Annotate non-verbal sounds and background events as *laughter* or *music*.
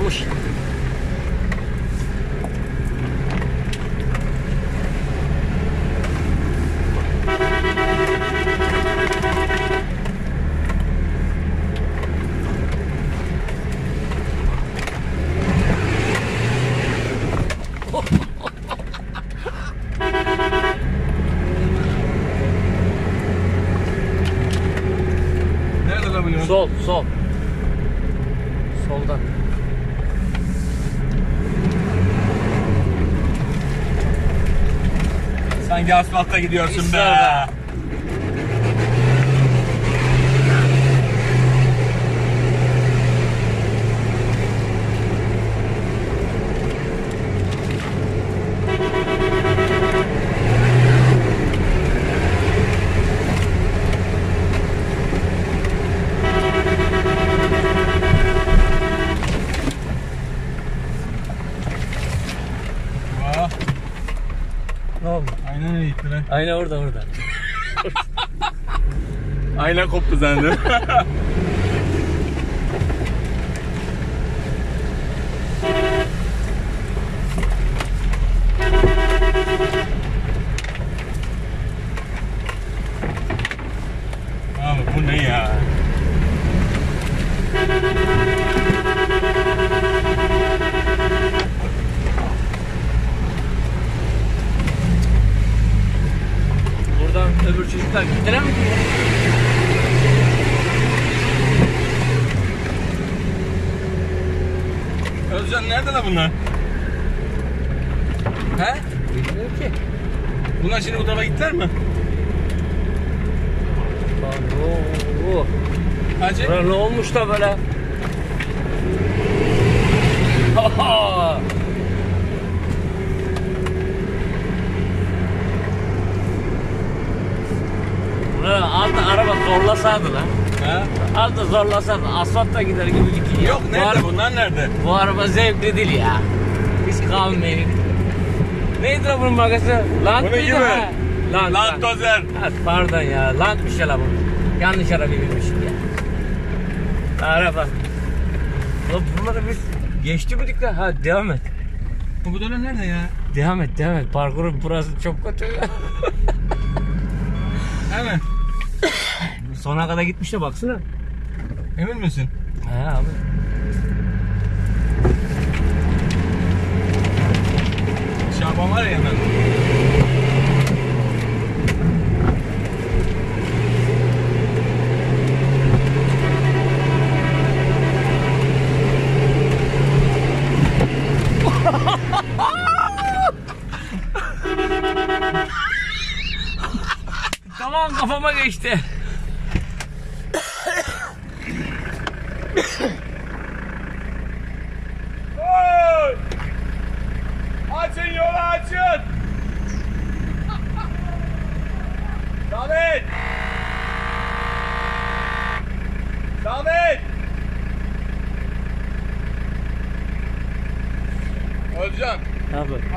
almış. Nerede lan bu yol? Sol, sol. Soldan. Sanki asfaltta gidiyorsun be. Ayna ne gitti lan? Aynen orada orada. *laughs* Ayna koptu zannediyorum. *laughs* Abi bu ne ya? Mi diyor? Özcan nerede lan bunlar? He? Bilmiyorum ki. Bunlar şimdi bu tarafa gittiler mi? Lan oo. Hacı? Ne olmuş da böyle? Da araba zorlasaydı lan. Ha? Az da zorlasaydı asfaltta gider gibi gidiyor. Yok Bu nerede araba- bunlar nerede? Bu araba zevkli değil ya. Hiç kalmayın. Neydi lan bunun markası? Land Bunun gibi. ha? Land. Land Dozer. Ha, pardon ya. Landmış ya lan bu. Yanlış araba binmişim ya. Araba. Ulan bunları biz geçti mi dikkat? Ha devam et. Bu dönem nerede ya? Devam et devam et. Parkurun burası çok kötü. Hemen. Sona kadar gitmiş de baksana. Emin misin? He abi. Şaban var ya hemen. Tamam kafama geçti. Oy! Açın yolu açın! Samet! Samet! Özcan, Abi.